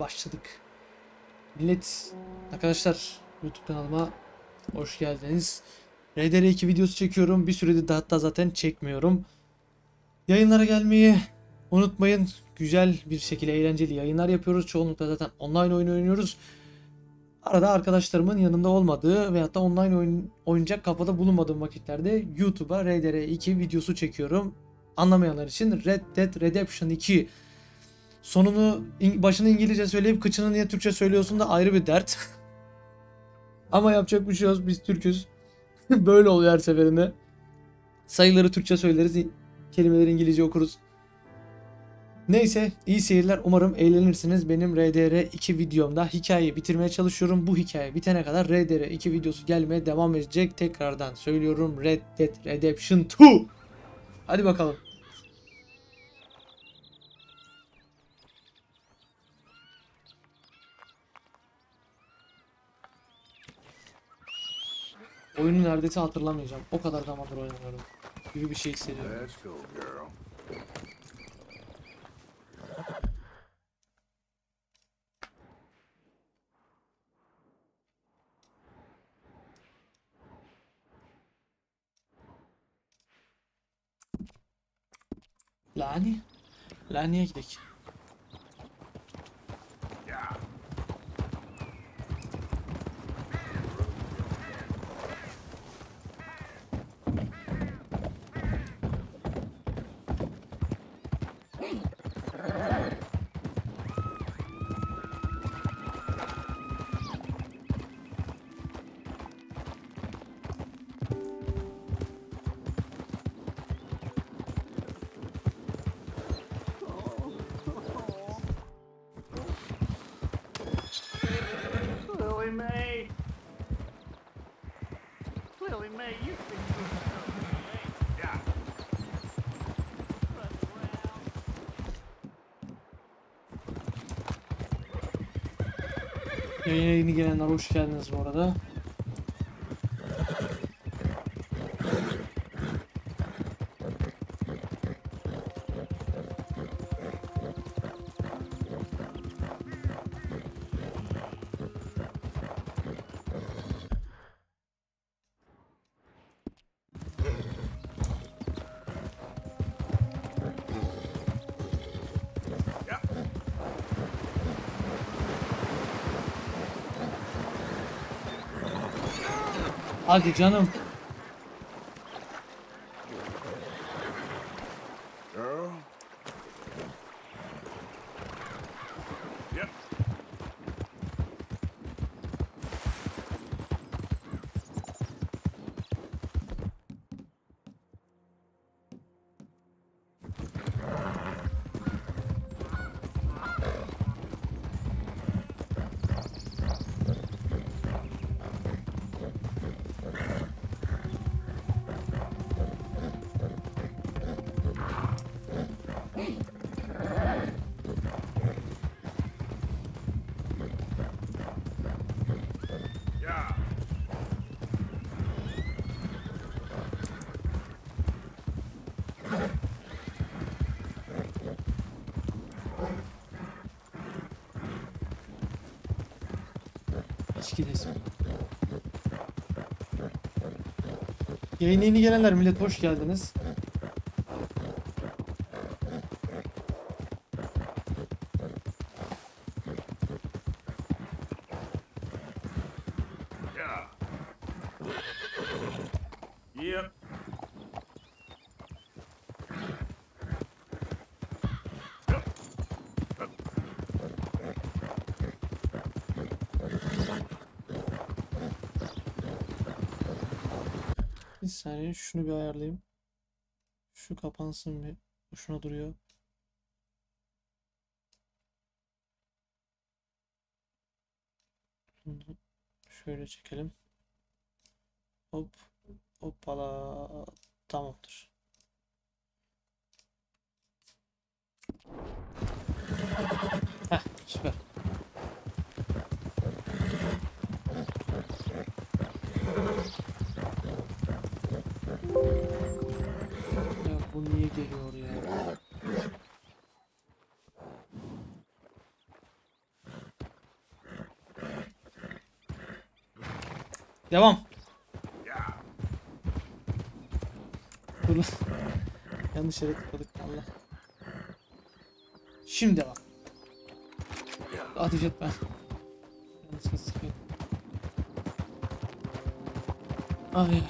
başladık. Millet, arkadaşlar YouTube kanalıma hoş geldiniz. RDR2 videosu çekiyorum. Bir süredir de hatta zaten çekmiyorum. Yayınlara gelmeyi unutmayın. Güzel bir şekilde eğlenceli yayınlar yapıyoruz. Çoğunlukla zaten online oyun oynuyoruz. Arada arkadaşlarımın yanında olmadığı veyahut da online oyun, oynayacak kafada bulunmadığım vakitlerde YouTube'a RDR2 videosu çekiyorum. Anlamayanlar için Red Dead Redemption 2 sonunu başını İngilizce söyleyip kıçını niye Türkçe söylüyorsun da ayrı bir dert. Ama yapacak bir şey yok biz Türk'üz. Böyle oluyor her seferinde. Sayıları Türkçe söyleriz, kelimeleri İngilizce okuruz. Neyse iyi seyirler umarım eğlenirsiniz. Benim RDR 2 videomda hikayeyi bitirmeye çalışıyorum. Bu hikaye bitene kadar RDR 2 videosu gelmeye devam edecek. Tekrardan söylüyorum Red Dead Redemption 2. Hadi bakalım. Oyunu neredeyse hatırlamayacağım. O kadar zamandır oynamıyorum. Gibi bir şey hissediyorum. Lani? Lani'ye gidelim. Yayına yeni gelenler hoş geldiniz bu arada. Hadi canım. Girl. Yep. Yeah. İçki desin. Yayına yeni gelenler millet hoş geldiniz. Saniye şunu bir ayarlayayım. Şu kapansın bir. Şuna duruyor. Şöyle çekelim. Hop. Hoppala. Tamamdır. Heh, süper. Ya bu niye geliyor ya? Devam. Durun. Yanlış yere tıkladık Allah. Şimdi bak. Ateş etme. Yanlışlıkla sıkıyorum. Ay.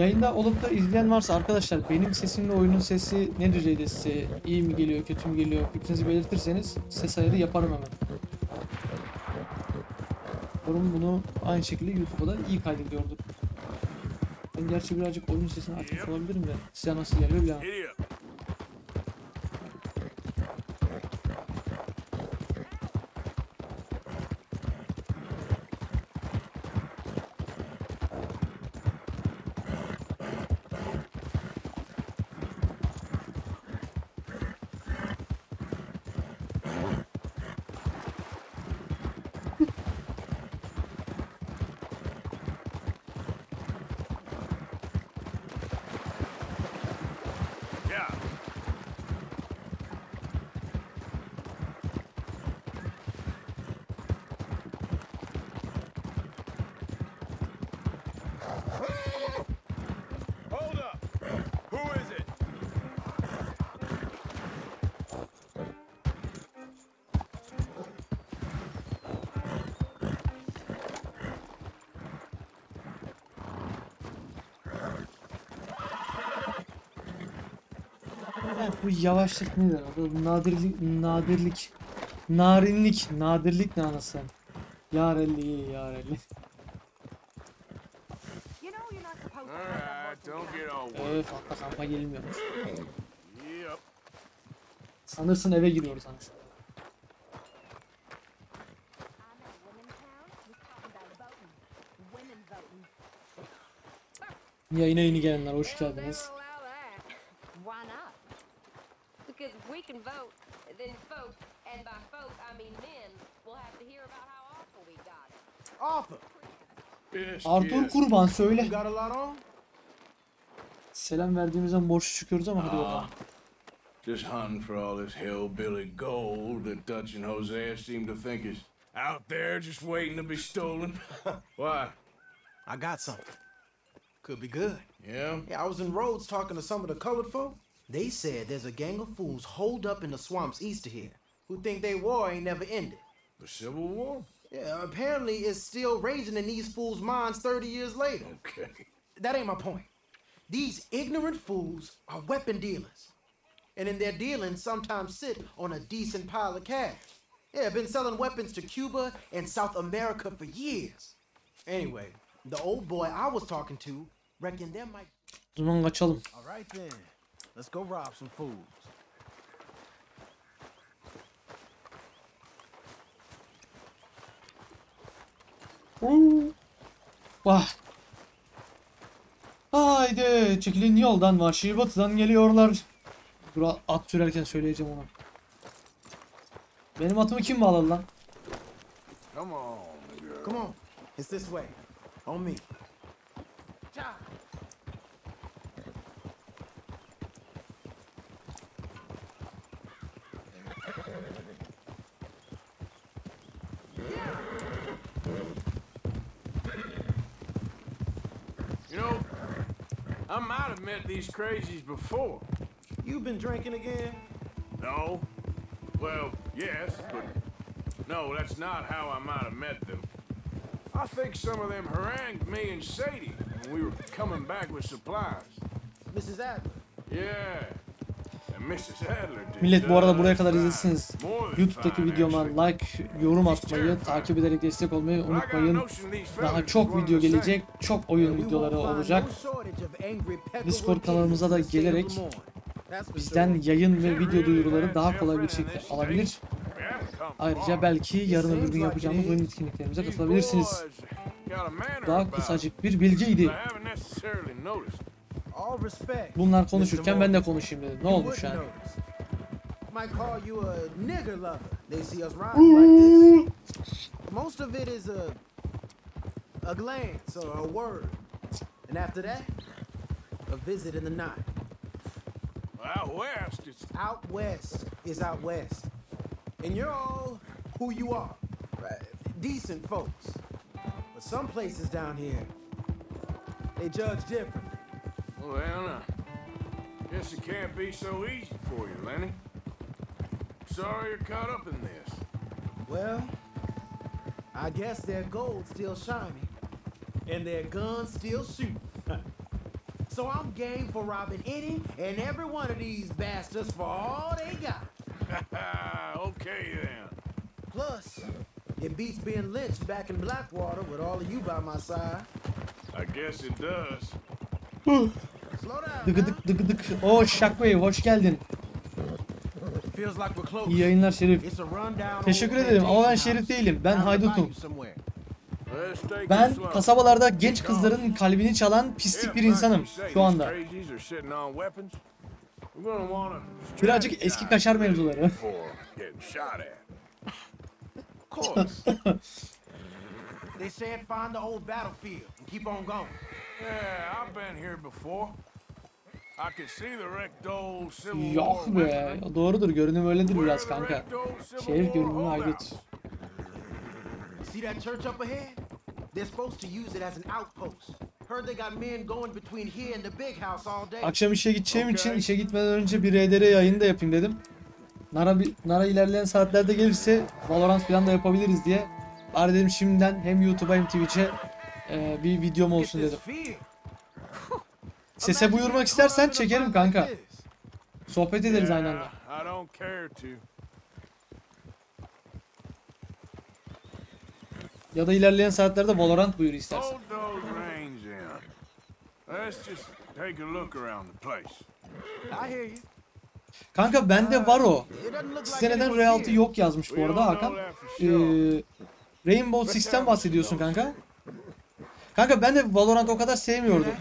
Yayında olup da izleyen varsa arkadaşlar benim sesimle oyunun sesi ne düzeyde size iyi mi geliyor kötü mü geliyor fikrinizi belirtirseniz ses ayarı yaparım hemen. Umarım bunu aynı şekilde YouTube'da da iyi kaydediyordur. Ben gerçi birazcık oyun sesini açmış olabilirim de size nasıl geliyor bilemem. Bu yavaşlık nedir? adı? Nadirlik, nadirlik, narinlik, nadirlik ne anasını? Yarelli, yarelli. You know you're not supposed to All right, don't get all worried. Öf atla kampa gelmiyormuş. Sanırsın eve giriyoruz anasını. I'm in a women's town. We're talking about voting. Women voting. Yayına yeni gelenler hoş geldiniz. Yes, Arthur yes. Kurban söyle. you got a lot on? Selam verdiğimizden borç çıkıyoruz ama hadi ah. bakalım. Just hunting for all this hillbilly gold that Dutch and Hosea seem to think is out there just waiting to be stolen. Why? I got something. Could be good. Yeah? Yeah, I was in Rhodes talking to some of the colored folk. They said there's a gang of fools holed up in the swamps east of here who think they war ain't never ended. The Civil War? Yeah, apparently it's still raging in these fools' minds 30 years later. Okay. That ain't my point. These ignorant fools are weapon dealers. And in their dealing, sometimes sit on a decent pile of cash. Yeah, been selling weapons to Cuba and South America for years. Anyway, the old boy I was talking to reckoned there might. O zaman kaçalım. All right then, let's go rob some fools. Vah. Haydi çekilin yoldan vahşi batıdan geliyorlar. Dur at sürerken söyleyeceğim onu. Benim atımı kim bağladı lan? Come on, girl. Come on, it's this way. On me. You know, I might have met these crazies before. You been drinking again? No? Well, yes, but no, that's not how I might have met them. I think some of them harangued me and Sadie when we were coming back with supplies. Mrs. Adler. Yeah. And Mrs. Adler did Millet bu arada buraya kadar than YouTube'daki videoma like, yorum atmayı, takip ederek destek olmayı unutmayın. Daha çok video gelecek, çok oyun videoları olacak. Discord kanalımıza da gelerek bizden yayın ve video duyuruları daha kolay bir şekilde alabilir. Ayrıca belki yarın öbür gün yapacağımız oyun etkinliklerimize katılabilirsiniz. Daha kısacık bir bilgiydi. Bunlar konuşurken ben de konuşayım dedim. Ne olmuş yani? notice. Might call you a nigger lover. They see us riding like this. Most of it is a a glance or a word, and after that, a visit in the night. Out west, it's Out west is out west, and you're all who you are, right? decent folks. But some places down here, they judge differently. well, uh, guess it can't be so easy for you, Lenny. Sorry you're caught up in this. Well, I guess their gold's still shining, and their guns still shoot. so I'm game for robbing any and every one of these bastards for all they got. okay then. Plus, it beats being lynched back in Blackwater with all of you by my side. I guess it does. Slow down. Dıgıdık dıgıdık. O Shockwave hoş geldin. now. Feels like we're close. İyi yayınlar Şerif. It's a rundown Teşekkür ederim ama ben Şerif değilim. Ben haydutum. bayou somewhere. Let's take it Ben kasabalarda genç kızların kalbini çalan pislik bir insanım şu anda. Birazcık eski kaşar mevzuları. They said find the old battlefield and keep on going. Yeah, I've been here before. I can see the wrecked old Civil Yok be. Doğrudur görünüm öyledir biraz kanka. War görünümü aygıt. See that church up ahead? They're supposed to use it as an outpost. Heard they got men going between here and the big house all day. Akşam işe gideceğim için işe gitmeden önce bir RDR yayını da yapayım dedim. Nara, bir- Nara ilerleyen saatlerde gelirse Valorant falan da yapabiliriz diye. Bari dedim şimdiden hem YouTube'a hem Twitch'e e, bir videom olsun dedim. Sese buyurmak istersen çekerim kanka. Sohbet ederiz aynı anda. Yeah, I don't care to. Ya da ilerleyen saatlerde Valorant buyur istersen. Hold those reins in. Let's just take a look around the place. I hear you. Kanka bende var o. Size neden Realty yok yazmış bu arada Hakan. Ee, Rainbow Six'ten bahsediyorsun kanka. Kanka ben de Valorant o kadar sevmiyordum.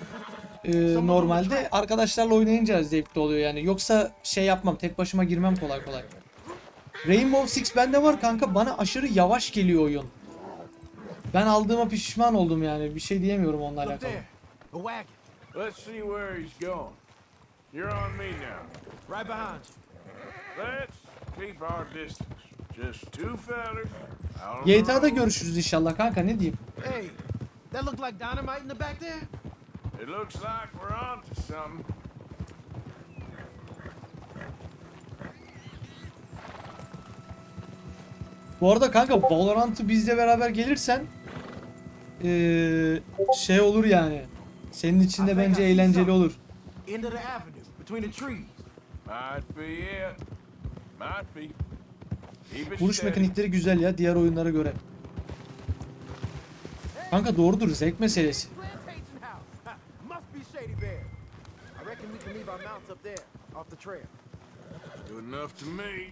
Ee, normalde arkadaşlarla oynayınca zevkli oluyor yani. Yoksa şey yapmam, tek başıma girmem kolay kolay. Rainbow Six bende var kanka. Bana aşırı yavaş geliyor oyun. Ben aldığıma pişman oldum yani. Bir şey diyemiyorum onunla alakalı. Let's see where he's going. You're on me now. Right behind you. Let's keep our distance. Just two fellas. on GTA'da görüşürüz inşallah kanka ne diyeyim. Hey, that look like dynamite in the back there? It looks like we're onto something. Bu arada kanka Valorant'ı bizle beraber gelirsen ee, şey olur yani. Senin için de bence eğlenceli olur. Vuruş mekanikleri güzel ya diğer oyunlara göre. Kanka doğrudur zevk meselesi.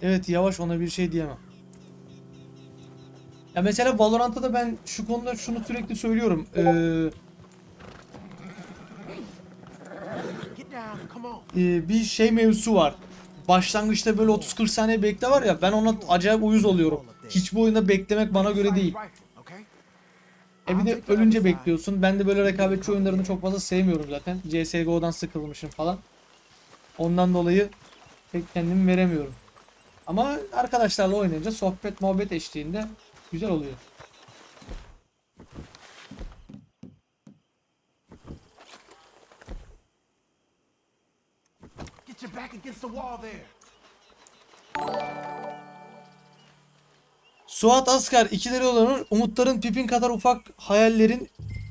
Evet yavaş ona bir şey diyemem. Ya mesela Valorant'ta da ben şu konuda şunu sürekli söylüyorum. Ee, ee, bir şey mevzusu var. Başlangıçta böyle 30-40 saniye bekle var ya ben ona acayip uyuz oluyorum. Hiçbir oyunda beklemek bana göre değil. E bir de ölünce bekliyorsun. Ben de böyle rekabetçi oyunlarını çok fazla sevmiyorum zaten. CSGO'dan sıkılmışım falan. Ondan dolayı pek kendimi veremiyorum. Ama arkadaşlarla oynayınca sohbet muhabbet eşliğinde güzel oluyor. Get your back against the wall there. Suat Askar 2 lira dolanır. Umutların pipin kadar ufak hayallerin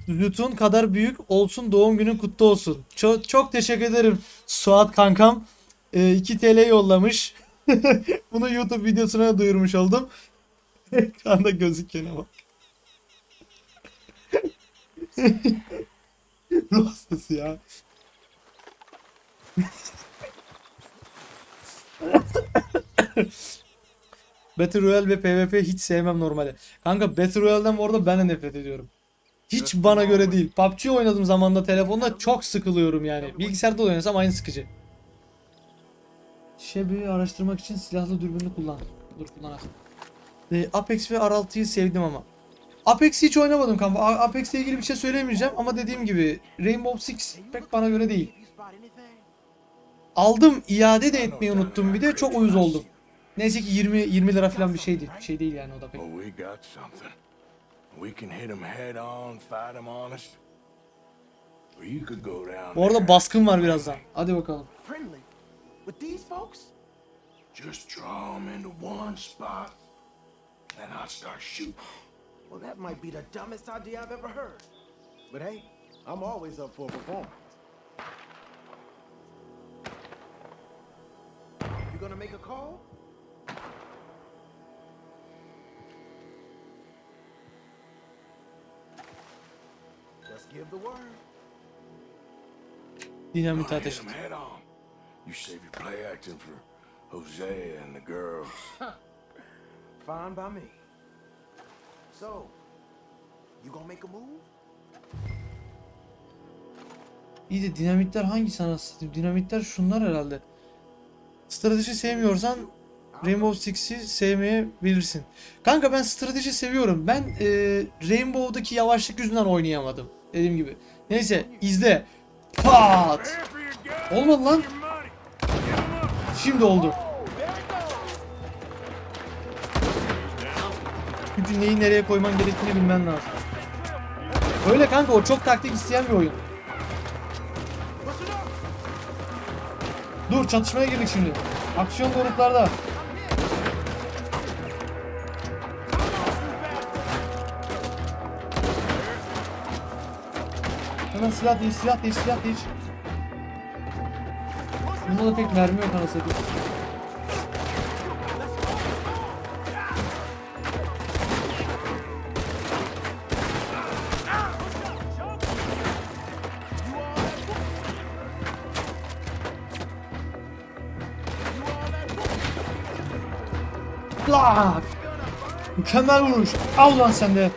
lütun kadar büyük olsun doğum günün kutlu olsun. Çok, çok teşekkür ederim Suat kankam. Ee, 2 TL yollamış. Bunu YouTube videosuna duyurmuş oldum. Ekranda gözükene bak. Ruh hastası ya. Battle Royale ve PvP hiç sevmem normalde. Kanka Battle Royale'den bu arada ben de nefret ediyorum. Hiç bana göre değil. PUBG oynadığım zaman da telefonda çok sıkılıyorum yani. Bilgisayarda da oynasam aynı sıkıcı. Şebi'yi araştırmak için silahlı dürbünü kullan. Dur kullanasın. E, Apex ve R6'yı sevdim ama. Apex'i hiç oynamadım kanka. Apex'le ilgili bir şey söylemeyeceğim ama dediğim gibi Rainbow Six pek bana göre değil. Aldım iade de etmeyi unuttum bir de çok uyuz oldum. Neyse ki 20 20 lira falan bir şeydi. Bir şey değil yani o da pek. Well, we got something. We can hit them head on, fight them honest. Or you could go down Bu arada baskın var birazdan. Hadi bakalım. Just draw them into one spot, then I'll start shooting. Well, that might be the dumbest idea I've ever heard. But hey, I'm always up for a performance. You gonna make a call? Just give the word. Dinamit Gonna hit ateş 'em head on. You save your play acting for Jose and the girls. Fine by me. So, you gonna make a move? İyi de dinamitler hangisi anasını? Dinamitler şunlar herhalde. Strateji sevmiyorsan Rainbow Six'i sevmeyebilirsin. Kanka ben strateji seviyorum. Ben e, Rainbow'daki yavaşlık yüzünden oynayamadım. Dediğim gibi. Neyse izle. Pat! Olmadı lan. Şimdi oldu. Çünkü neyi nereye koyman gerektiğini bilmen lazım. Öyle kanka o çok taktik isteyen bir oyun. Dur çatışmaya girdik şimdi. Aksiyon gruplarda. Hemen silah değil, silah değil, silah değil. Bunda da pek mermi yok anasını satayım. Lak! Mükemmel vuruş. Al lan sen de.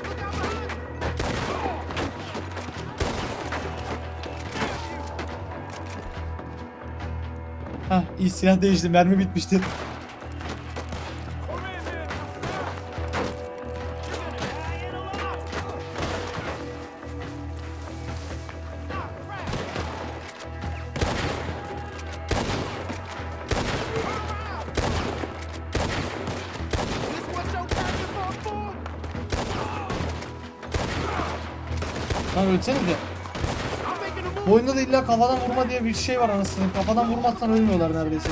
Hah iyi silah değişti. Mermi bitmişti. Move. Bu oyunda da illa kafadan vurma diye bir şey var anasını. Kafadan vurmazsan ölmüyorlar neredeyse.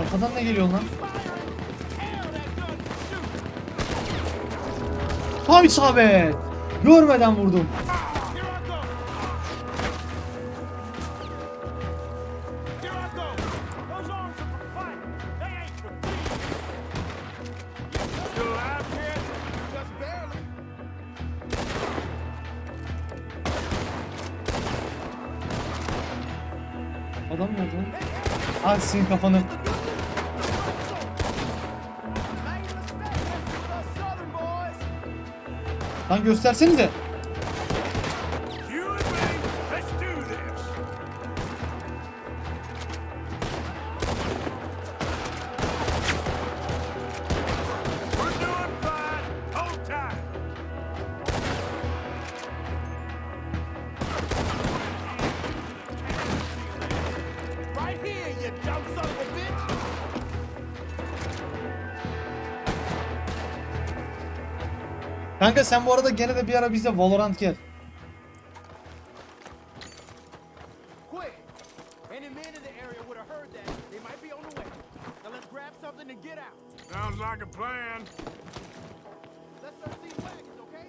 Arkadan ne geliyor lan? Tam isabet. Görmeden vurdum. Al senin kafanı. Lan göstersenize. Sen bu arada gene de bir ara bize Valorant gel. Quick! Any men in the area would have heard that. They might be on the way. Now let's grab something and get out. Sounds like a plan. Let's search these wagons, okay?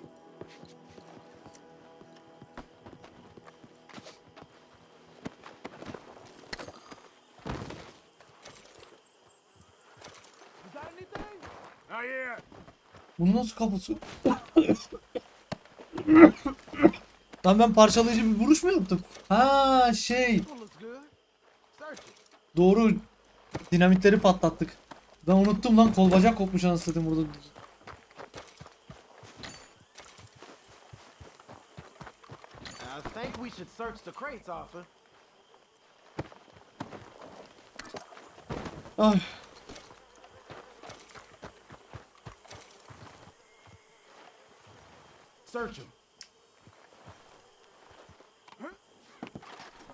You got anything? Not yet. Bunu nasıl kapısı? Lan ben parçalayıcı bir vuruş mu yaptım? Ha şey. Doğru. Dinamitleri patlattık. Ben unuttum lan kol bacak kopmuş anasını burada. Ay. Search them.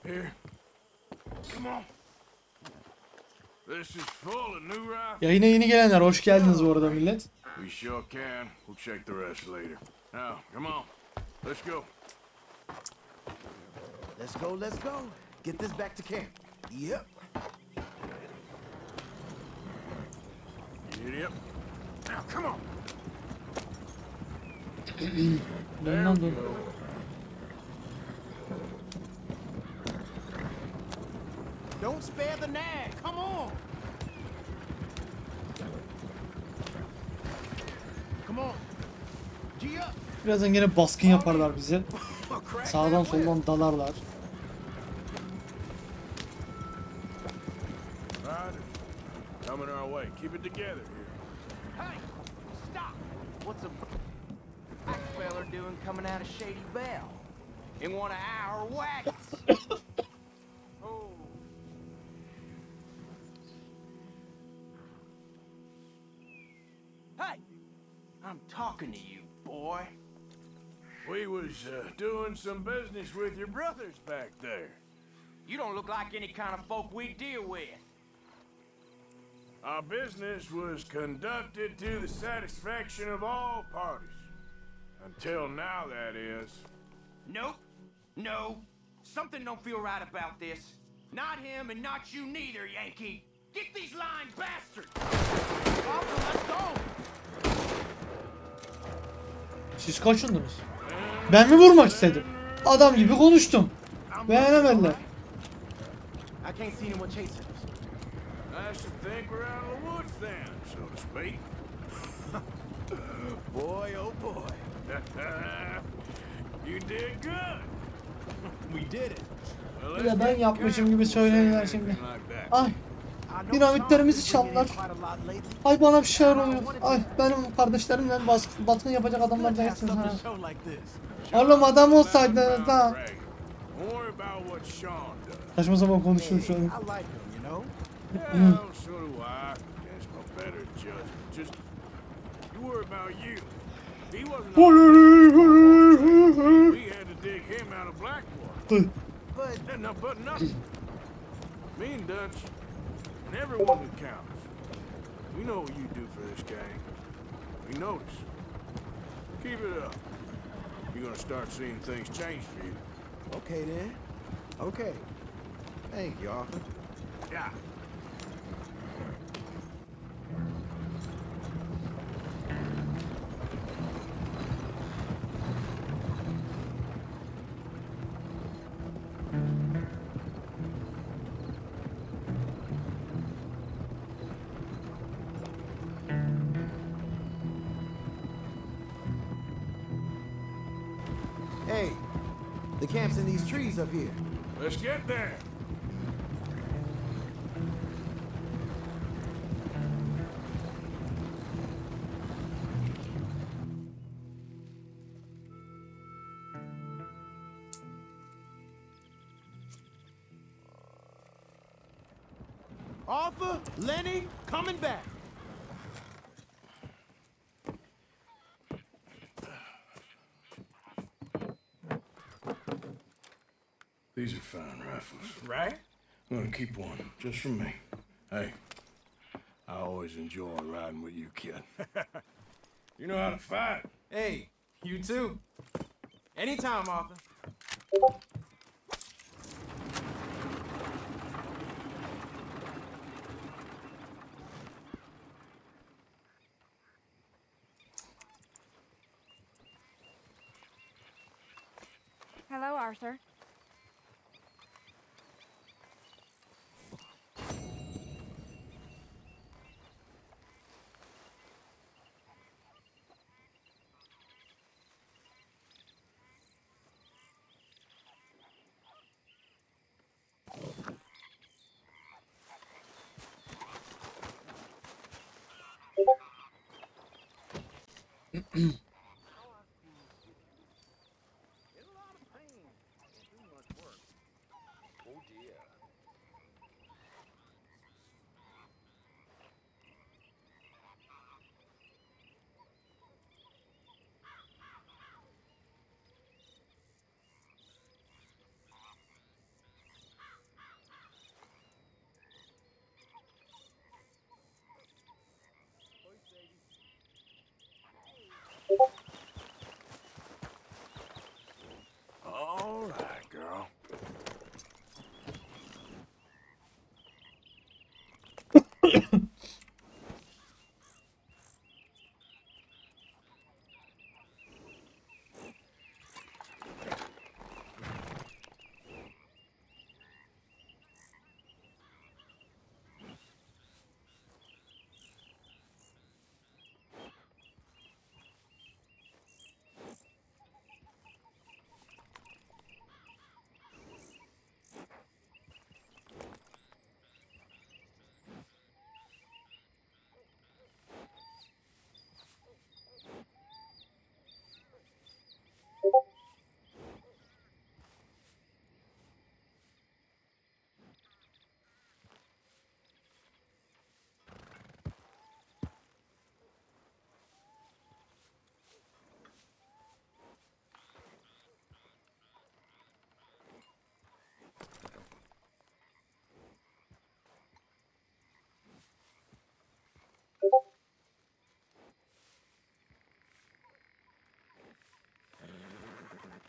Here. Come on. This is full of new rifles. Yayına yeni gelenler hoş geldiniz bu arada millet. We sure can. We'll check the rest later. Now, come on. Let's go. Let's go, let's go. Get this back to camp. Yep. Idiot. Now, come on. Dön lan dön. Don't spare the nag. Come on. Come on. Birazdan gene baskın yaparlar bize. Sağdan soldan dalarlar. We was uh, doing some business with your brothers back there. You don't look like any kind of folk we deal with. Our business was conducted to the satisfaction of all parties. Until now, that is. Nope. No. Something don't feel right about this. Not him and not you neither, Yankee. Get these lying bastards! Arthur, let's go. Siz kaçındınız? Ben mi vurmak istedim? Adam gibi konuştum. Beğenemediler. Boy, oh boy. you did good. We did it. De ben yapmışım gibi söylediler şimdi. Ay, Dinamitlerimizi lately. ay bana bir şeyler oluyor. Ay benim kardeşlerimle baskın, baskın yapacak adamlar değilsiniz ha. Oğlum adam olsaydınız does. Saçma sapan konuşuyorum şu an. I like him, you know? Yeah, so do I. Guess no better judgment. Just you worry about you. He wasn't. we had to dig him out of Blackwater. But No, but nothing. Me and Dutch, and everyone who counts. We know what you do for this gang. We notice. Keep it up. You're gonna start seeing things change for you. okay then. Okay. Thank you, Arthur. Yeah. In these trees up here. Let's get there. Arthur, Lenny, coming back. These are fine rifles. Right? I'm gonna keep one just for me. Hey, I always enjoy riding with you, kid. you know how to fight. Hey, you too. Anytime, Arthur.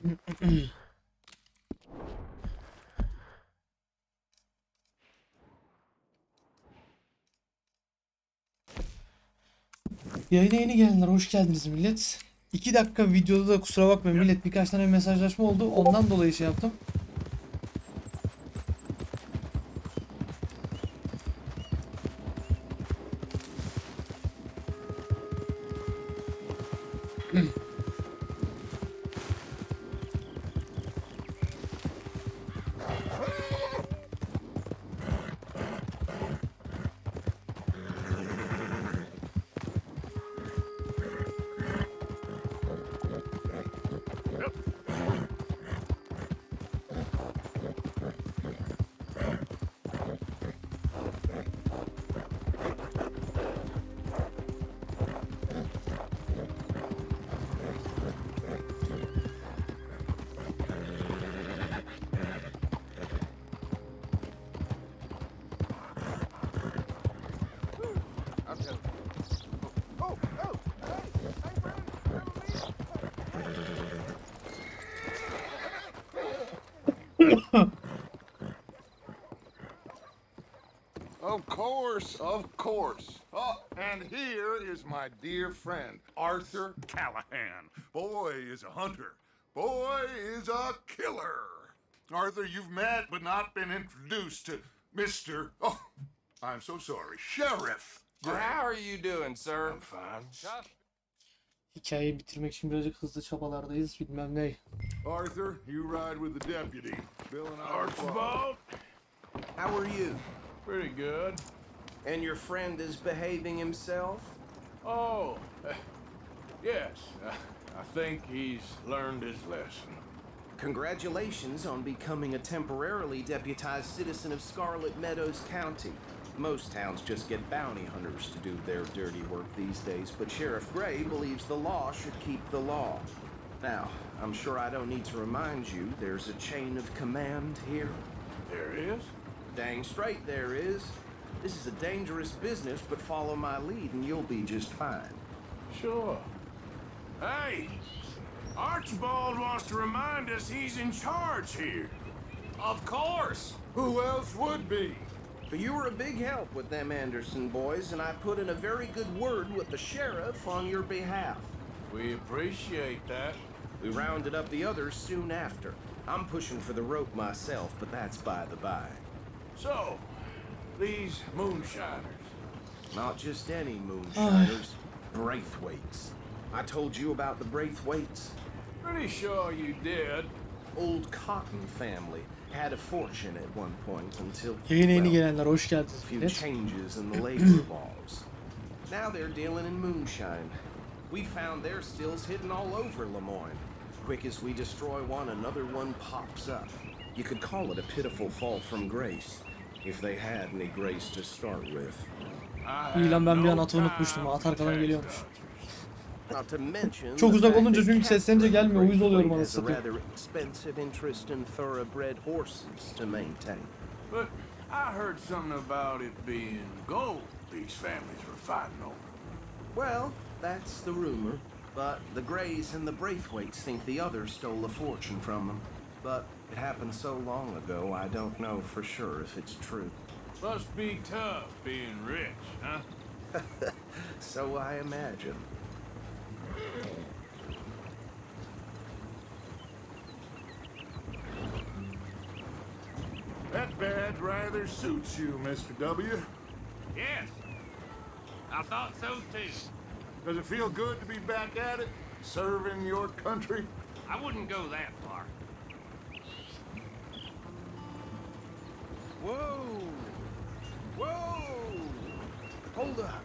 Yayına yeni gelenler hoş geldiniz millet. 2 dakika videoda da kusura bakmayın millet birkaç tane mesajlaşma oldu. Ondan dolayı şey yaptım. Of course, of course. Oh, and here is my dear friend, Arthur Callahan. Boy is a hunter. Boy is a killer. Arthur, you've met but not been introduced to Mr. Oh, I'm so sorry, Sheriff. How are you doing, sir? I'm fine. Hikayeyi bitirmek için birazcık hızlı çabalardayız bilmem ne. Arthur, you ride with the deputy. Bill and I will follow. Archibald, How are you? pretty good. And your friend is behaving himself? Oh, uh, yes. Uh, I think he's learned his lesson. Congratulations on becoming a temporarily deputized citizen of Scarlet Meadows County. Most towns just get bounty hunters to do their dirty work these days, but Sheriff Gray believes the law should keep the law. Now, I'm sure I don't need to remind you there's a chain of command here. There is? Dang straight there is. This is a dangerous business, but follow my lead and you'll be just fine. Sure. Hey, Archibald wants to remind us he's in charge here. Of course. Who else would be? But you were a big help with them Anderson boys, and I put in a very good word with the sheriff on your behalf. We appreciate that. We rounded up the others soon after. I'm pushing for the rope myself, but that's by the by. So, these moonshiners. Not just any moonshiners, Braithwaites. I told you about the Braithwaites. Pretty sure you did. Old Cotton family had a fortune at one point until yeni gelenler hoş geldiniz few changes in the labor laws. Now they're dealing in moonshine. We found their stills hidden all over Lemoyne. Quick as we destroy one, another one pops up. You could call it a pitiful fall from grace, if they had any grace to start with. İyi lan ben bir an atı unutmuştum. At arkadan geliyormuş. Çok the uzak fact olunca that çünkü seslenince gelmiyor, uyuz oluyorum Braithwaite anasını satayım. expensive interest in thoroughbred horses to maintain. But I heard something about it being gold these families were fighting over. Well, that's the rumor. But the Greys and the Braithwaites think the others stole a fortune from them. But it happened so long ago, I don't know for sure if it's true. Must be tough being rich, huh? So I imagine. That badge rather suits you, Mr. W. Yes. I thought so too. Does it feel good to be back at it, serving your country? I wouldn't go that far. Whoa! Whoa! Hold up.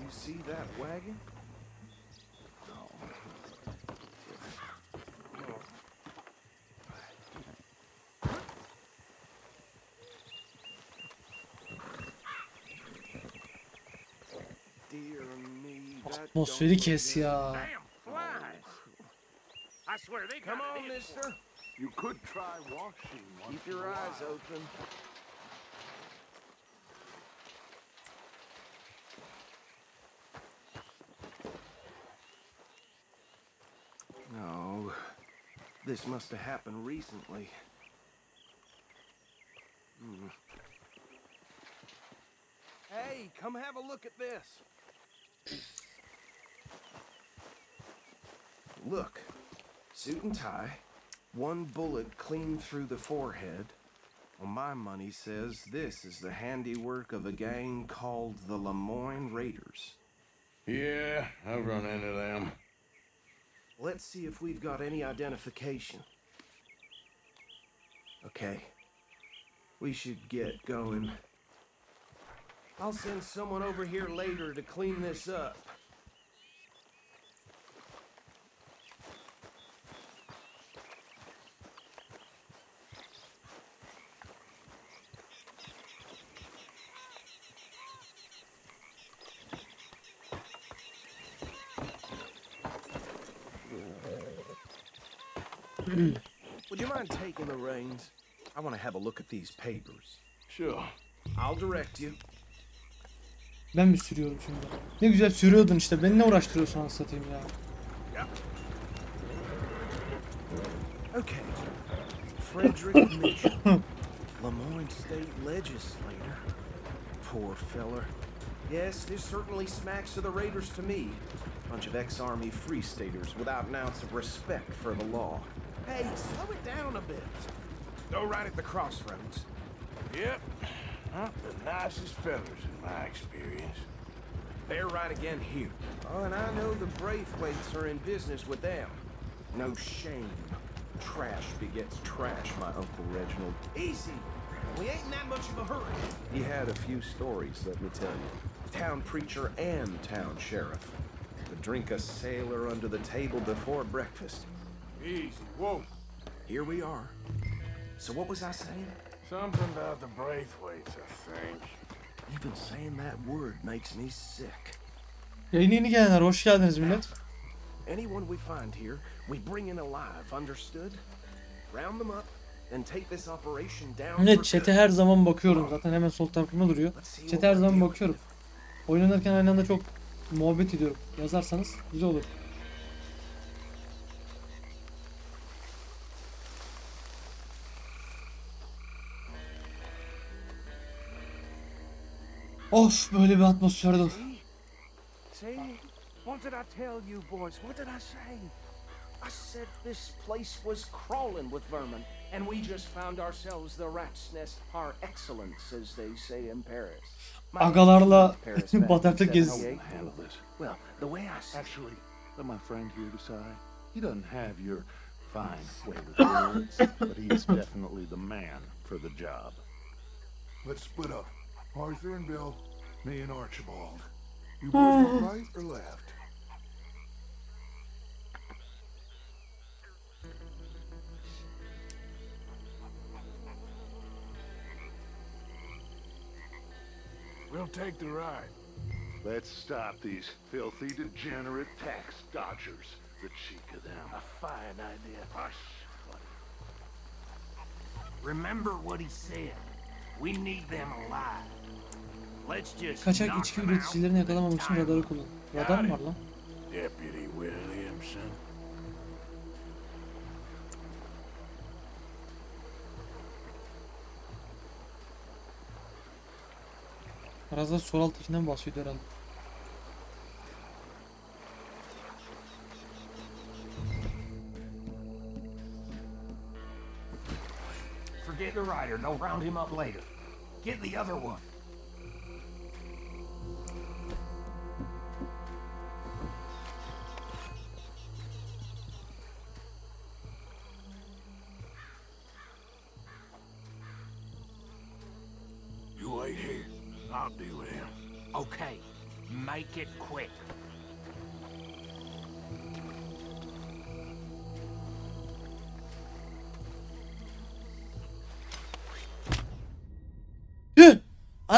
You see that wagon? Dear me, that Atmosferi don't kes ya. I swear they Come on, it in for mister. You could try washing once Keep your eyes open. No, this must have happened recently. Hmm. Hey, come have a look at this. Look, suit and tie, one bullet clean through the forehead. Well, my money says this is the handiwork of a gang called the Lemoyne Raiders. Yeah, I've run into them. Let's see if we've got any identification. Okay. We should get going. I'll send someone over here later to clean this up. Would you mind taking the reins? I want to have a look at these papers. Sure. I'll direct you. Ben mi sürüyorum şimdi? Ne güzel sürüyordun işte. Beni ne uğraştırıyorsun anasını satayım ya. Okay. Frederick Mitchell, Lemoyne State Legislator. Poor feller. Yes, this certainly smacks of the Raiders to me. Bunch of ex-army free staters without an ounce of respect for the law. Hey, slow it down a bit. Go right at the crossroads. Yep. Not the nicest fellas in my experience. They're right again here. Oh, and I know the Braithwaites are in business with them. No shame. Trash begets trash, my Uncle Reginald. Easy. We ain't in that much of a hurry. He had a few stories, let me tell you. Town preacher and town sheriff. Would drink a sailor under the table before breakfast. Easy. Whoa. Here we are. So what was I saying? Something about the Braithwaites, I think. Even saying that word makes me sick. Yayına yeni gelenler hoş geldiniz millet. Anyone we find here, we bring in alive, understood? Round them up, then take this operation down Millet chat'e good. her zaman bakıyorum. Zaten hemen sol tarafımda duruyor. Chat'e her zaman bakıyorum. Oynanırken aynı anda çok muhabbet ediyorum. Yazarsanız güzel olur. Of böyle bir atmosferde. See? See? What did I tell you, boys? What did I say? I said this place was crawling with vermin, and we just found ourselves the rat's nest par excellence, as they say in Paris. Agalarla Paris back bataklık gezisi. 78. handle this. Well, the way I see Actually, let my friend here decide. He doesn't have your fine way with words, but he's definitely the man for the job. Let's split up. Arthur and Bill, me and Archibald. You hmm. boys right or left? We'll take the ride. Let's stop these filthy, degenerate tax dodgers. The cheek of them. A fine idea. Hush, buddy. Remember what he said. We need them alive. Kaçak içki üreticilerini yakalamamak için radarı kullan. Radar mı var lan? Arazda sol alttakinden bahsediyor herhalde. Forget the rider. They'll round him up later. Get the other one.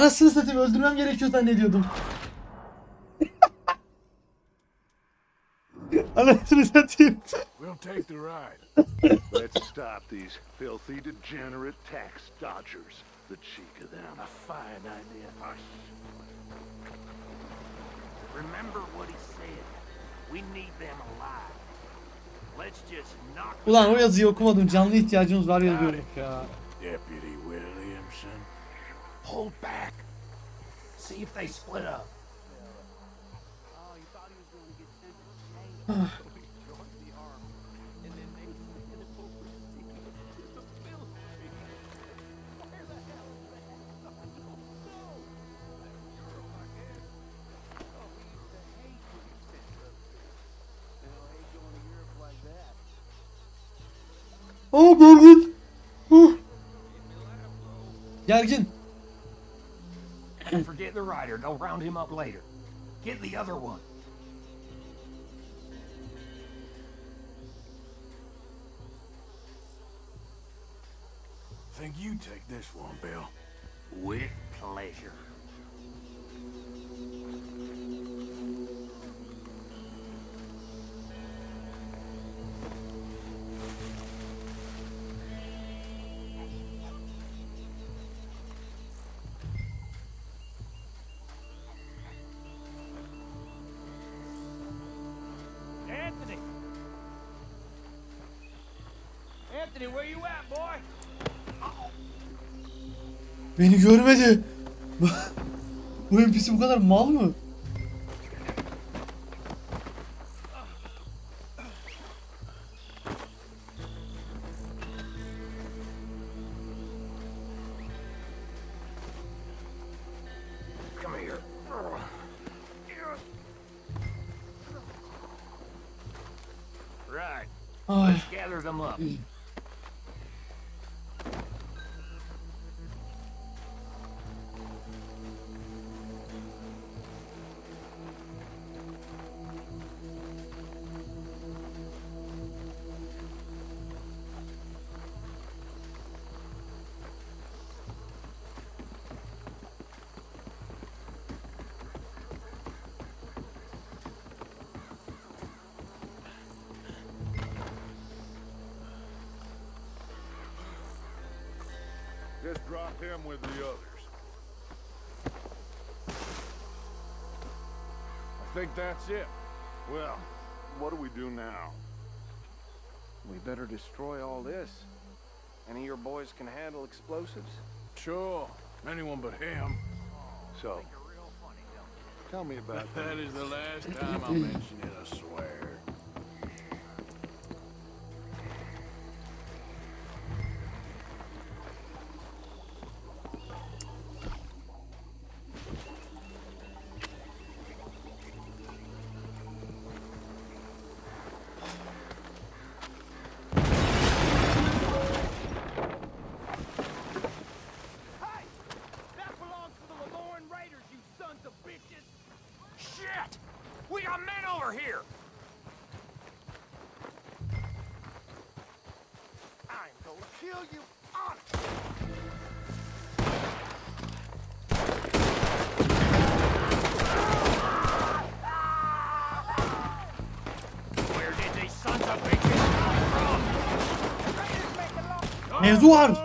Anasını satayım öldürmem gerekiyor zannediyordum. Anasını satayım. We'll take the ride. Let's stop these filthy, degenerate tax dodgers. The cheek of them. A fine idea. Hush. Remember what he said. We need them alive. Let's just knock Ulan o yazıyı okumadım. Canlı ihtiyacımız var yazıyormuş ya. Deputy Williamson. Hold back. See if they split up. Aa gergin. Huh. Gergin. Forget the rider. They'll round him up later. Get the other one. Think you take this one, Bill. With pleasure. Beni görmedi. Bu NPC bu kadar mal mı? Drop him with the others. I think that's it. Well, what do we do now? We better destroy all this. Any of your boys can handle explosives? Sure. Anyone but him. So, tell me about that. That is the last time I'll mention it, I swear. Mevzu var.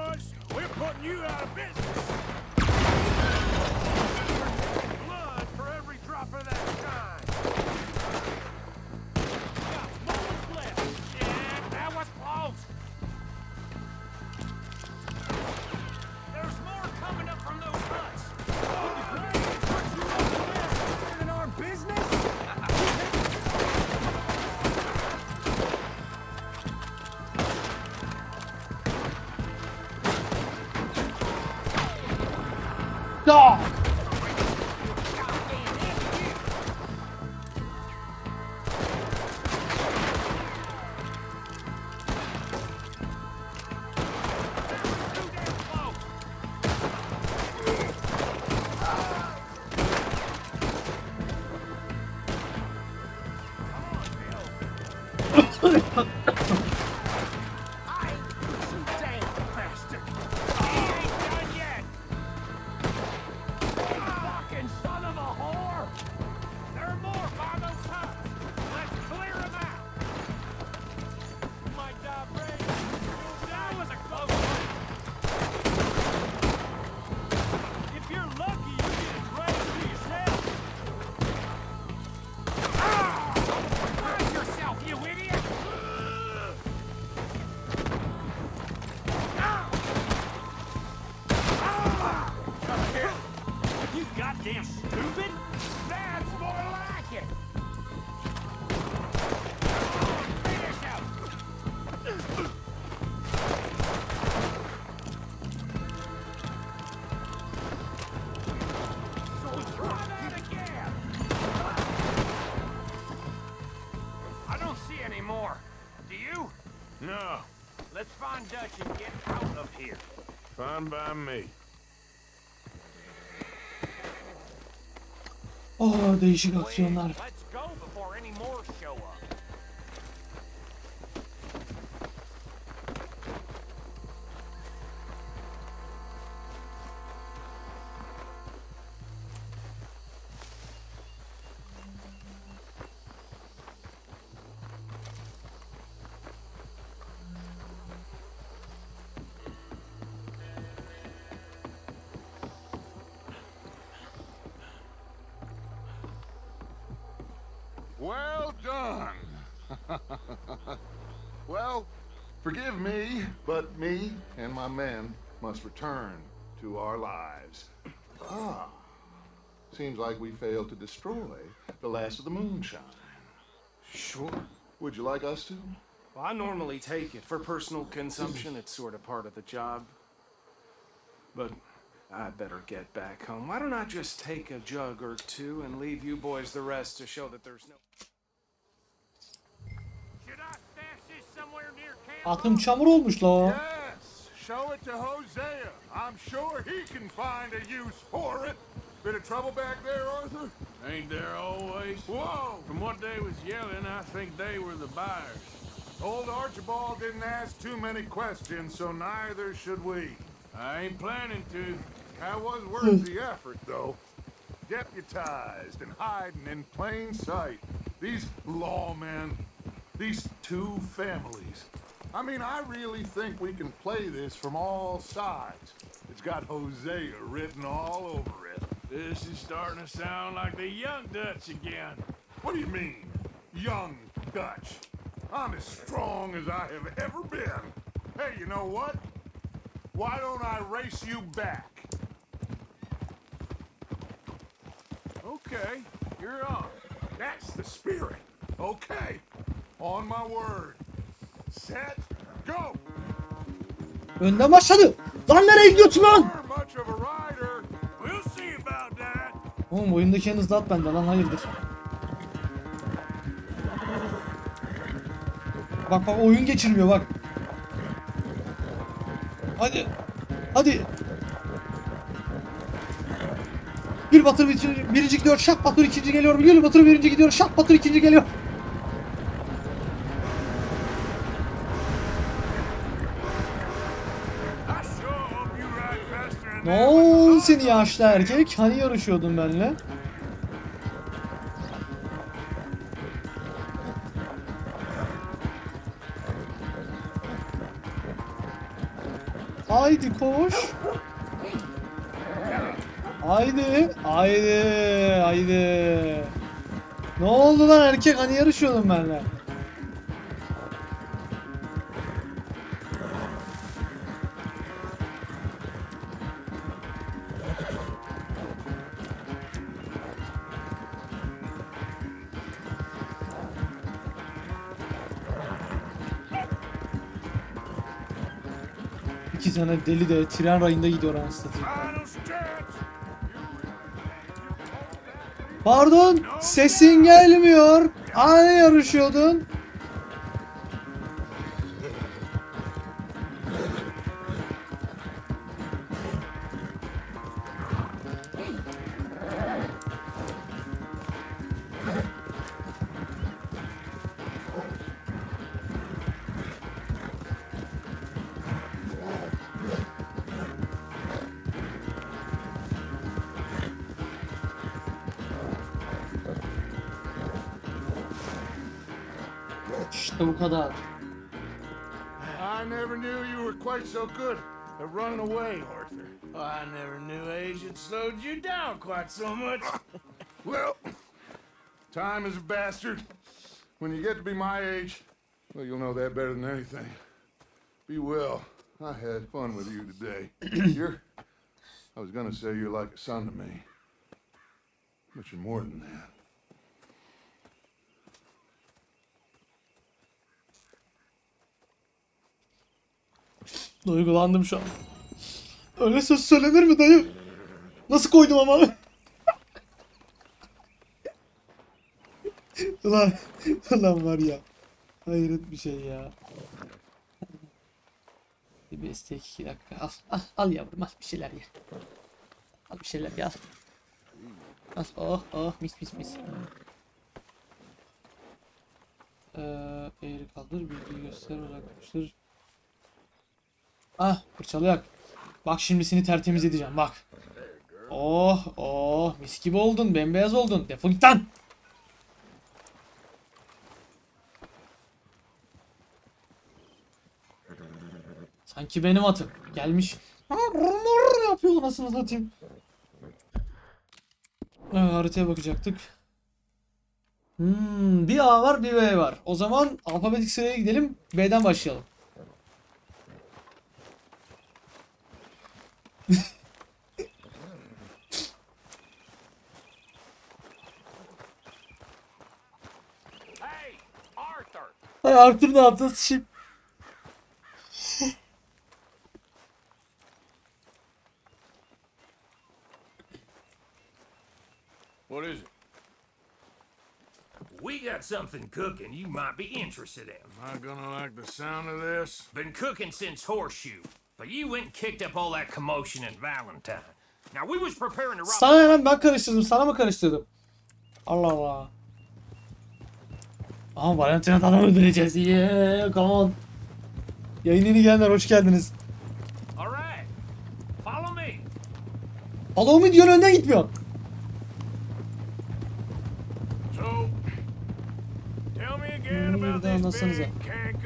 Fine by me. Oh değişik aksiyonlar. Must return to our lives. Ah, seems like we failed to destroy the last of the moonshine. Sure. Would you like us to? Well, I normally take it for personal consumption. It's sort of part of the job. But I better get back home. Why don't I just take a jug or two and leave you boys the rest to show that there's no. Should I stash this somewhere near camp? Aklım çamur olmuş la. Yes, show it to Hosea. I'm sure he can find a use for it. Bit of trouble back there, Arthur? Ain't there always? Whoa! From what they was yelling, I think they were the buyers. Old Archibald didn't ask too many questions, so neither should we. I ain't planning to. That was worth hmm. the effort, though. Deputized and hiding in plain sight. These lawmen, these two families. I mean, I really think we can play this from all sides. It's got Hosea written all over it. This is starting to sound like the young Dutch again. What do you mean, young Dutch? I'm as strong as I have ever been. Hey, you know what? Why don't I race you back? Okay, you're on. That's the spirit. Okay. On my word. Set. Go. Önden başladı. Lan nereye gidiyorsun lan? Oğlum oyundaki en hızlı at bende lan hayırdır. Bak bak oyun geçirmiyor bak. Hadi. Hadi. Gül Batır birinci, birinci gidiyor. Şak Batır ikinci geliyor. Gül Batır birinci gidiyor. Şak Batır ikinci geliyor. Ne oldu seni yaşlı erkek? Hani yarışıyordun benimle? Haydi koş. Haydi. Haydi. Haydi. Ne oldu lan erkek hani yarışıyordun benimle. Tane deli de tren rayında gidiyor anasını. Pardon, sesin gelmiyor. Hani yarışıyordun? Away, Arthur. Oh, I never knew age had slowed you down quite so much. Well, time is a bastard. When you get to be my age, well, you'll know that better than anything. Be well. I had fun with you today. you're, I was gonna say you're like a son to me, but you're more than that. Duygulandım şu an. Öyle söz söylenir mi dayı? Nasıl koydum ama? ulan, ulan var ya. Hayret bir şey ya. Bir istek iki dakika. Al, al, al yavrum al bir şeyler ye. Al bir şeyler ye al. Al, oh oh mis mis mis. Ee, eğri kaldır, bilgiyi göster, uzaklaştır. Ah fırçalayak. Bak şimdi seni tertemiz edeceğim bak. Oh oh mis gibi oldun bembeyaz oldun. Defol git lan. Sanki benim atım. Gelmiş. Mor yapıyor anasını satayım. Ee, haritaya bakacaktık. Hmm, bir A var bir B var. O zaman alfabetik sıraya gidelim. B'den başlayalım. Hay Arthur ne yaptı sıçayım. What is it? We got something cooking you might be interested in. Am I gonna like the sound of this? Been cooking since Horseshoe, but you went and kicked up all that commotion in Valentine. Now we was preparing to rob. Sana lan ben karıştırdım sana mı karıştırdım? Allah Allah. Aha Valentina adam öldüreceğiz. Yeah, come on. Yayın yeni gelenler hoş geldiniz. All right, follow me. Follow me diyor önden gitmiyor. So, tell me again Bunu about bir de this anlatsanıza.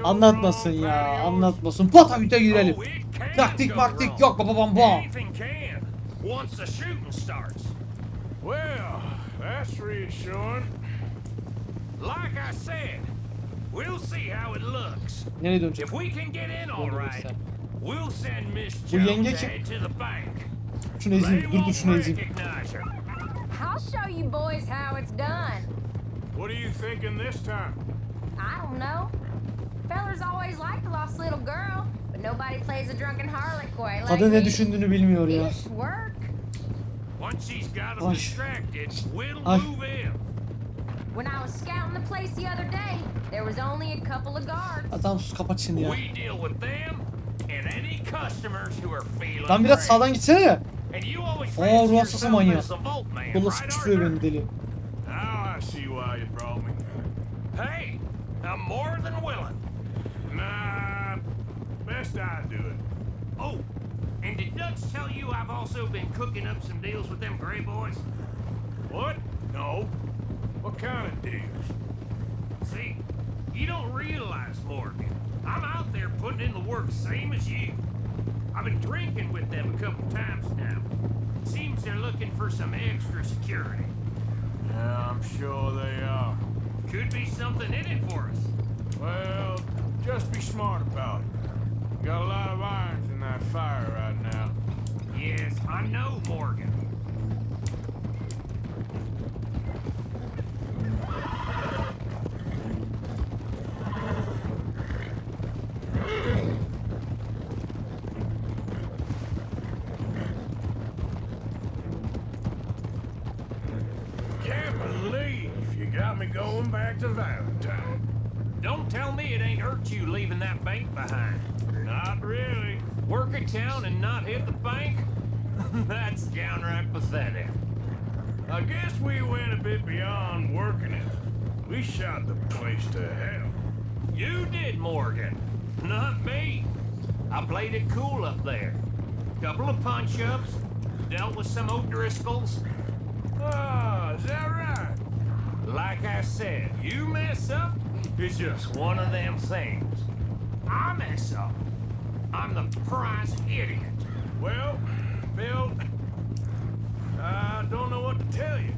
Anlatmasın ya anlatmasın. Pataküte girelim. It can Taktik go maktik wrong. yok baba bam bam. Anything can. Once the shooting starts. Well, that's reassuring. Like I said, we'll see how it looks. Nereye dönecek? If we can get in all Doğru right, göster. we'll send Miss Jones kim? to the bank. Şunu They ezeyim dur dur won't şunu ezeyim. recognize. I'll show you boys how it's done. What are you thinking this time? I don't know. Fellers always liked a lost little girl, but nobody plays a drunken harlot quite like Kadın ne düşündüğünü bilmiyor ya. Once she's got them Ay. distracted, we'll Ay. move in. When I was scouting the place the other day, there was only a couple of guards. Adam sus kapat şimdi ya. We deal with them and any customers who are feeling Lan biraz sağdan gitsene Aa, ruh hastası manyağı. sıkıştırıyor Arthur? beni deli. Now I see why you brought me. Hey, I'm more than willing. I do it. Oh, and did Dutch tell you I've also been cooking up some deals with them Gray Boys? What? No. What kind of deals? See, you don't realize, Morgan. I'm out there putting in the work same as you. I've been drinking with them a couple times now. Seems they're looking for some extra security. Yeah, I'm sure they are. Could be something in it for us. Well, just be smart about it. Got a lot of irons in that fire right now. Yes, I know, Morgan. Can't believe you got me going back to Valentine. Don't tell me it ain't hurt you leaving that bank behind. Really. Work a town and not hit the bank? That's downright pathetic. I guess we went a bit beyond working it. We shot the place to hell. You did, Morgan. Not me. I played it cool up there. Couple of punch-ups, dealt with some O'Driscolls. Ah, is that right? Like I said, you mess up, it's just one of them things. I mess up. I'm the prize idiot. Well, Bill, I don't know what to tell you.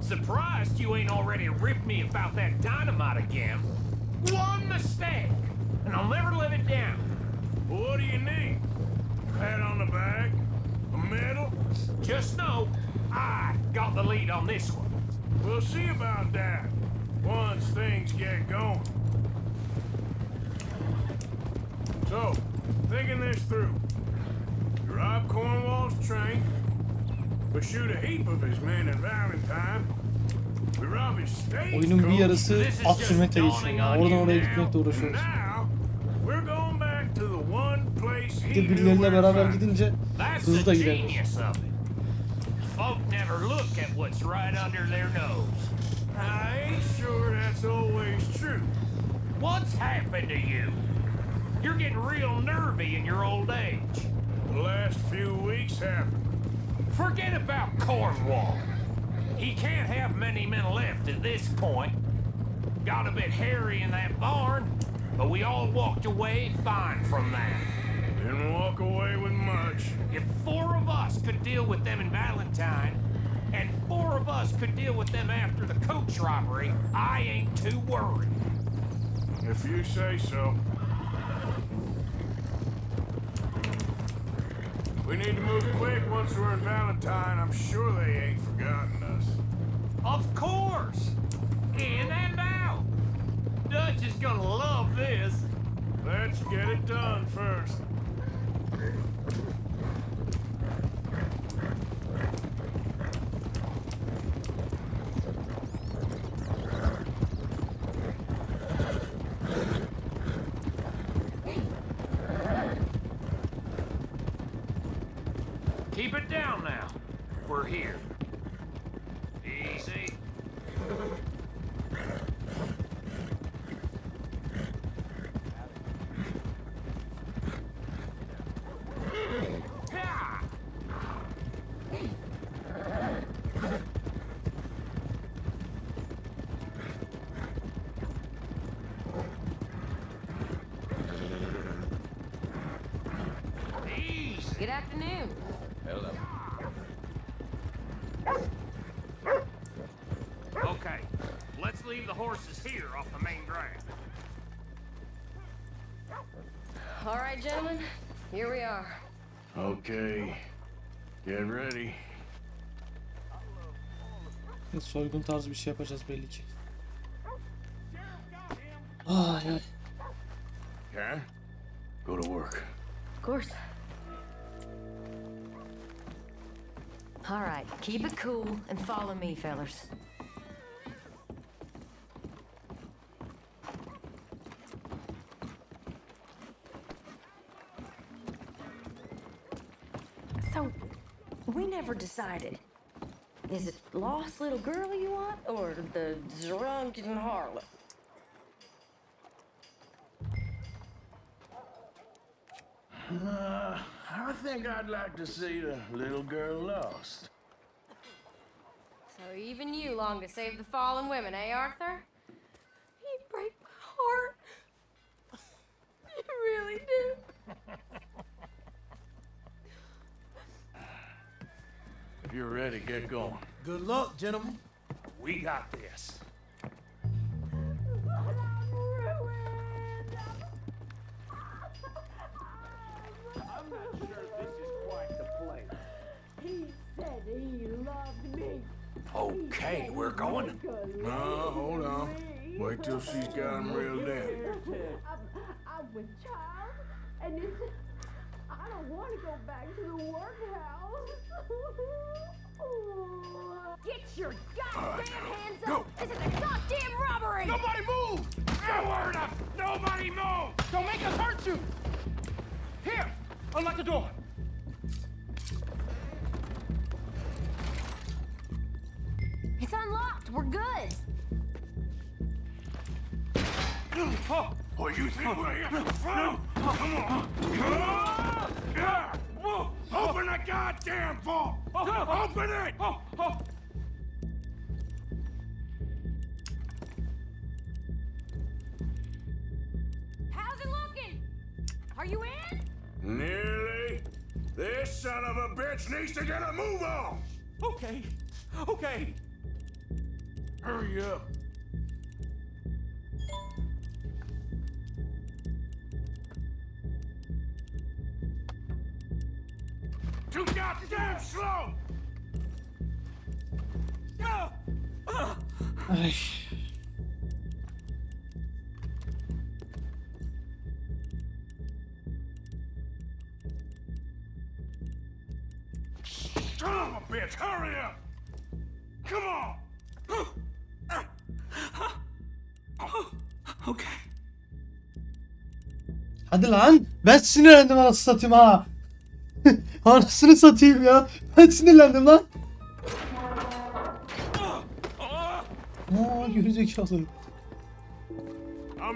Surprised you ain't already ripped me about that dynamite again. One mistake, and I'll never live it down. What do you need? Pat on the back? A medal? Just know, I got the lead on this one. We'll see about that once things get going. So, thinking this through. You rob Cornwall's train. Shoot a heap of his men in Valentine. We rob his stagecoach. Oyunun bir yarısı at sürmekle geçiyor ya. Oradan oraya gitmekle uğraşıyoruz. Bir de birileriyle beraber gidince hızlı da gidemiyoruz. Folk never look at what's right under their nose. I ain't sure that's always true. What's happened to you? You're getting real nervy in your old age. The last few weeks happened. Forget about Cornwall. He can't have many men left at this point. Got a bit hairy in that barn, but we all walked away fine from that. Didn't walk away with much. If four of us could deal with them in Valentine, and four of us could deal with them after the coach robbery, I ain't too worried. If you say so. We need to move quick once we're in Valentine. I'm sure they ain't forgotten us. Of course! In and out! Dutch is gonna love this. Let's get it done first. Keep it down now. We're here. Easy. Ha! Easy. Good afternoon. Hello. Okay, let's leave the horses here off the main drag. All right, gentlemen, here we are. Okay. Get ready. Soygun tarzı bir şey yapacağız belli ki. Ay ay. Karen, go to work. Of course. All right, keep it cool and follow me, fellers. So, we never decided. Is it lost little girl you want, or the drunken harlot? Uh, I think I'd like to see the little girl lost. So even you long to save the fallen women, eh, Arthur? You break my heart. You really do. If you're ready, get going. Good luck, gentlemen. We got this. Okay, we're going. No, hold on. Wait till she's got him reeled in. I'm, I'm with child, and it's. I don't want to go back to the workhouse. Get your goddamn hands up! This is a goddamn robbery! Nobody move! Ah. No word up! Nobody move! Don't make us hurt you! Here, unlock the door. It's unlocked. We're good. Oh, Oh, you think we're here for fun? Come on. Yeah. Open the goddamn vault! Open it! oh, oh. How's it looking? Are you in? Nearly. This son of a bitch needs to get a move on! Okay, okay. Hurry up. Too goddamn slow! Ay. Son of a bitch, hurry up! Hadi lan. Ben sinirlendim anasını satayım ha. Anasını satayım ya. Ben sinirlendim lan. Aa gerizekalı. I'm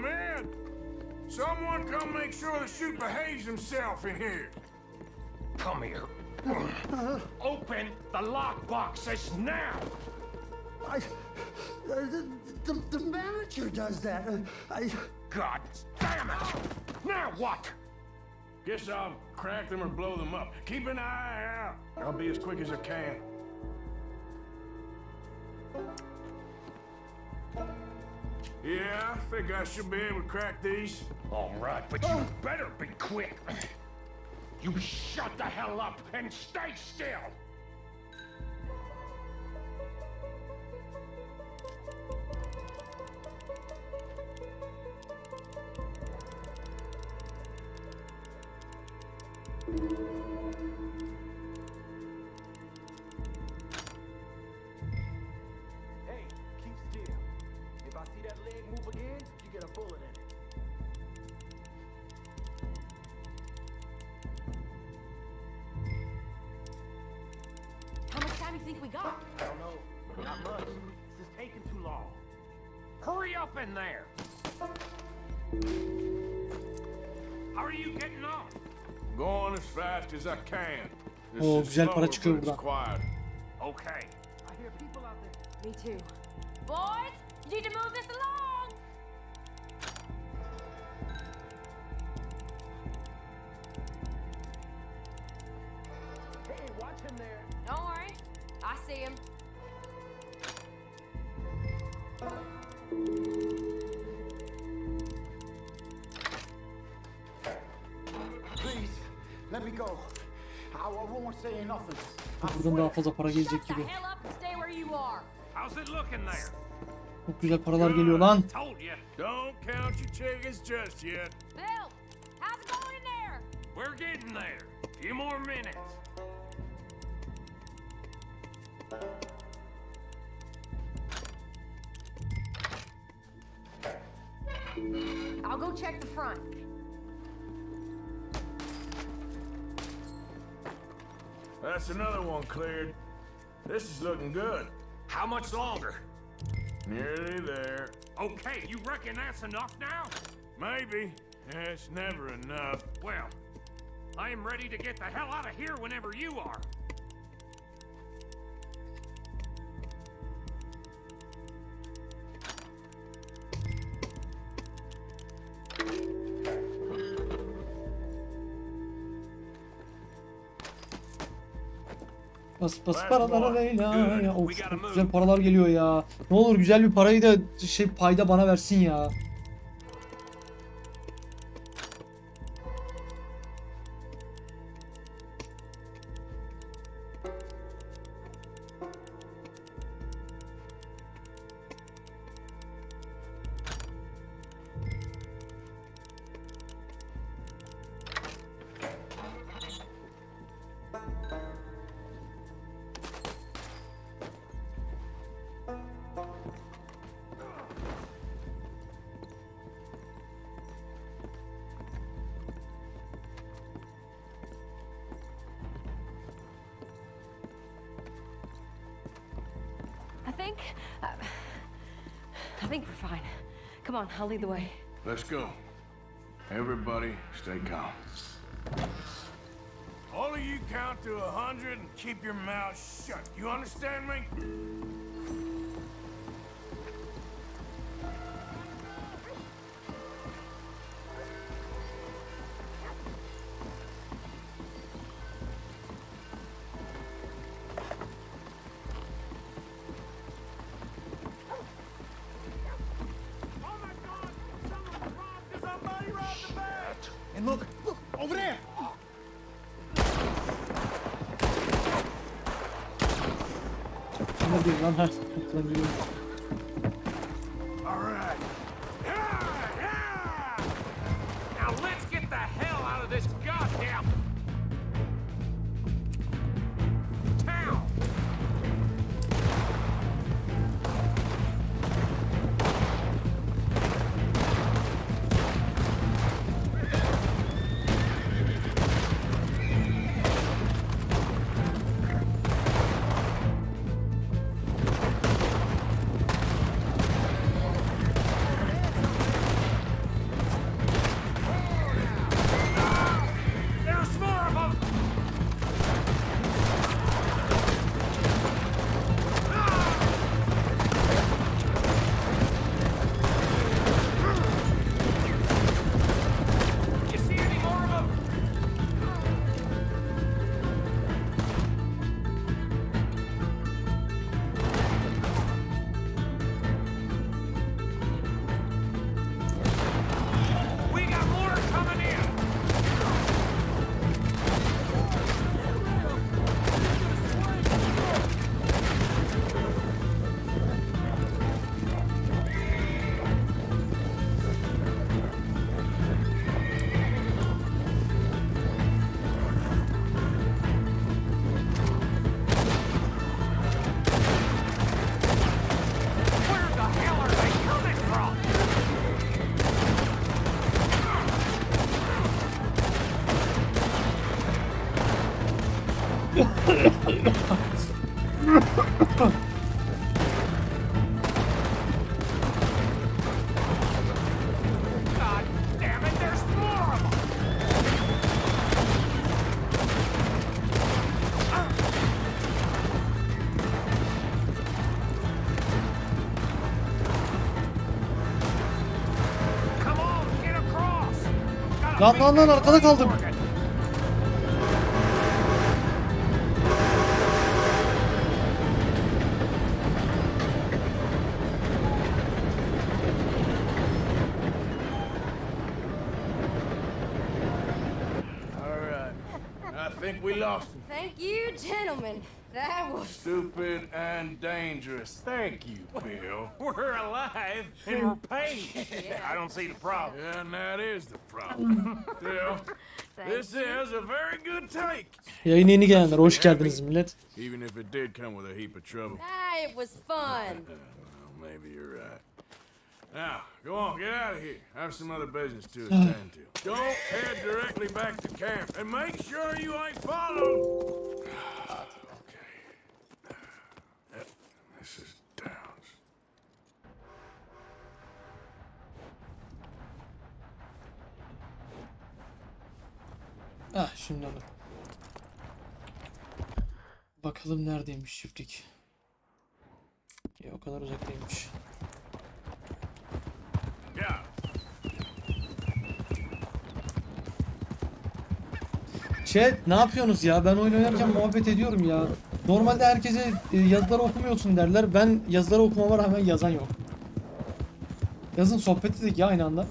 in! Someone come make sure the chute behaves himself in here. Come here. Open the lock boxes now! I, uh, the, the, the manager does that. Uh, I. God damn it! Now what? Guess I'll crack them or blow them up. Keep an eye out. I'll be as quick as I can. Yeah, I think I should be able to crack these. All right, but you better be quick. You shut the hell up and stay still! Hurry up in there! How are you getting? Going as fast as I can. This Oo, is güzel para çıkıyor buradan. Okay. I hear people out there. Me too. Fazla para gelecek the gibi. Çok güzel paralar geliyor lan. Told you. Don't count your That's another one cleared. This is looking good. How much longer? Nearly there. Okay, you reckon that's enough now? Maybe. It's never enough. Well, I am ready to get the hell out of here whenever you are. Bas bas paralara Leyla ya. Of güzel paralar geliyor ya. Ne olur güzel bir parayı da şey payda bana versin ya. Think. Uh, I think we're fine. Come on, I'll lead the way. Let's go. Everybody, stay calm. All of you count to a hundred and keep your mouth shut. You understand me? don't touch Lan lan lan arkada kaldım. Alive and we're paid. I don't see the problem. Yeah, and that is the problem. Still, this is a very good take. Yayına yeni gelenler hoş geldiniz millet. Even if it did come with a heap of trouble. Ah, it was fun. Well, maybe you're right. Now, go on, get out of here. I have some other business to attend to. Don't head directly back to camp, and make sure you ain't followed. Ah şimdi onu. Bakalım neredeymiş çiftlik. Ya o kadar uzak değilmiş. Yeah. Chat ne yapıyorsunuz ya? Ben oyun oynarken muhabbet ediyorum ya. Normalde herkese e, yazıları okumuyorsun derler. Ben yazıları okumama rağmen yazan yok. Yazın sohbet ededik ya aynı anda.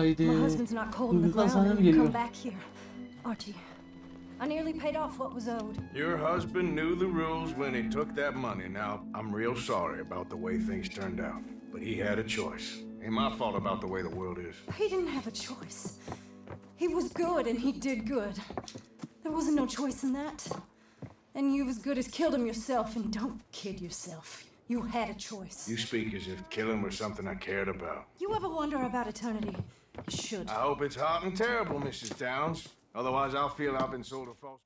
Haydi. My husband's not cold in the Duygusal ground sahne and geliyor? come back here. Archie, I nearly paid off what was owed. Your husband knew the rules when he took that money. Now, I'm real sorry about the way things turned out. But he had a choice. Ain't my fault about the way the world is. He didn't have a choice. He was good and he did good. There wasn't no choice in that. And you've as good as killed him yourself, and don't kid yourself. You had a choice. You speak as if killing was something I cared about. You ever wonder about eternity? You should. I hope it's hot and terrible, Mrs. Downs. Otherwise, I'll feel I've been sold a false.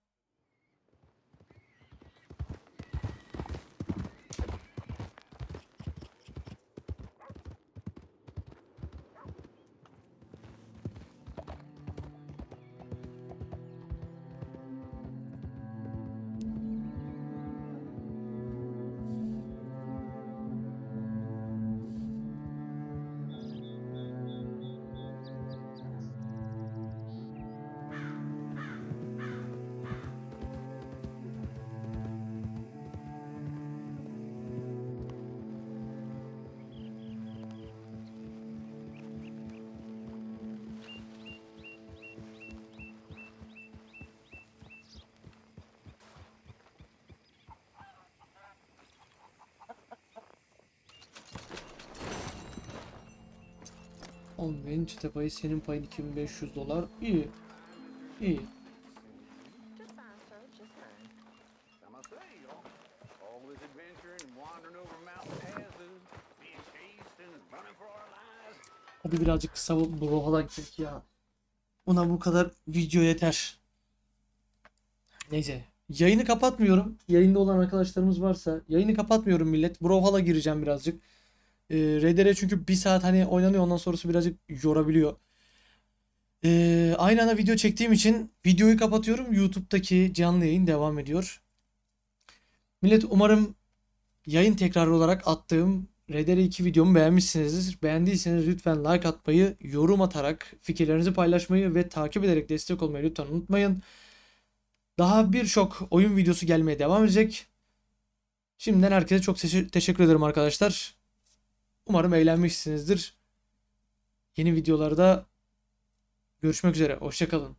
Çete payı senin payın 2500 dolar. İyi. İyi. Hadi birazcık kısa bu rohala gittik ya. Ona bu kadar video yeter. Neyse. Yayını kapatmıyorum. Yayında olan arkadaşlarımız varsa yayını kapatmıyorum millet. Brawlhalla gireceğim birazcık. Ee, RDR çünkü bir saat hani oynanıyor ondan sonrası birazcık yorabiliyor. Ee, aynı anda video çektiğim için videoyu kapatıyorum. YouTube'daki canlı yayın devam ediyor. Millet umarım yayın tekrarı olarak attığım RDR2 videomu beğenmişsinizdir. Beğendiyseniz lütfen like atmayı, yorum atarak fikirlerinizi paylaşmayı ve takip ederek destek olmayı lütfen unutmayın. Daha birçok oyun videosu gelmeye devam edecek. Şimdiden herkese çok teşe- teşekkür ederim arkadaşlar. Umarım eğlenmişsinizdir. Yeni videolarda görüşmek üzere. Hoşçakalın.